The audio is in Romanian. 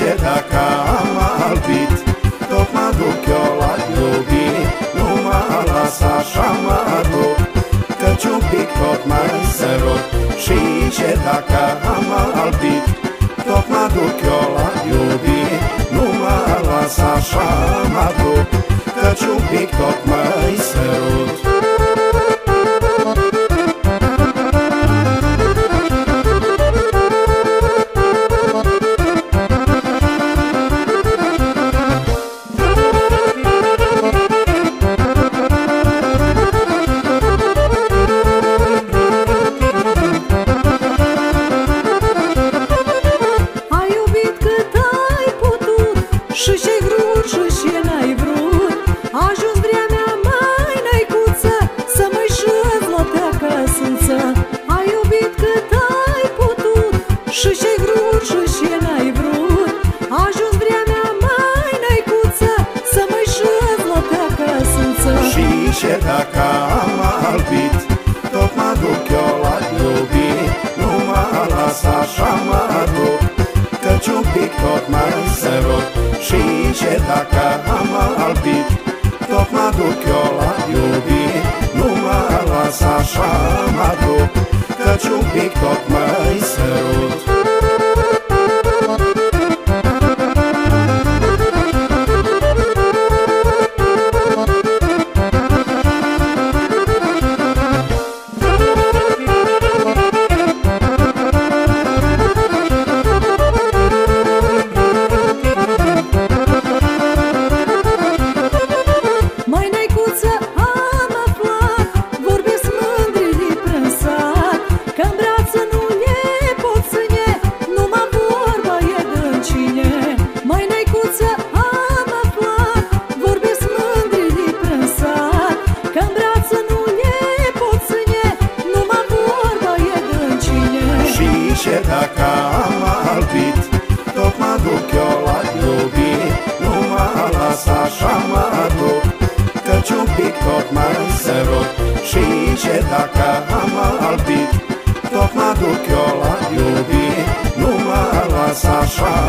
ce dacă am albit? Tot mă duc eu la iubit Nu mă las așa mă duc Căci un pic tot mai sărut. Și ce dacă am albit? Tot mă duc eu la iubit Nu mă las așa mă duc Căci un pic tot dacă am albit Tot mă duc eu la iubit Nu mă las așa ce dacă am albit Tot mă duc eu la iubit Nu mă las așa mă duc Căci un pic tot mai sărut Și ce dacă am albit Tot mă duc eu la iubit Nu mă las așa